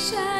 shine.